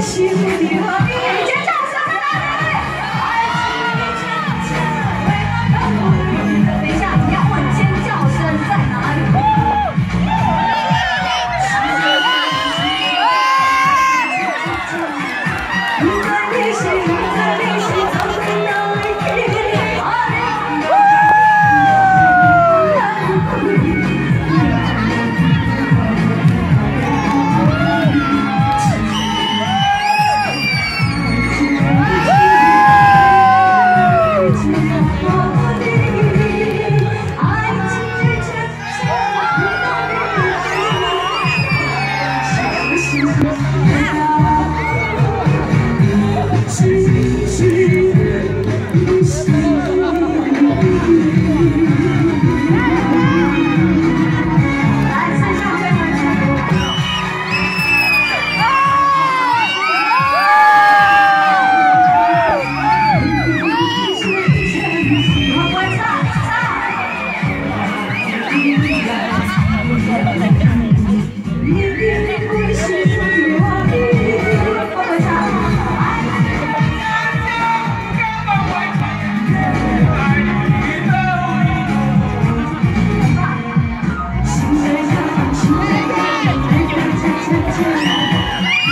幸福的。Yeah. Yeah.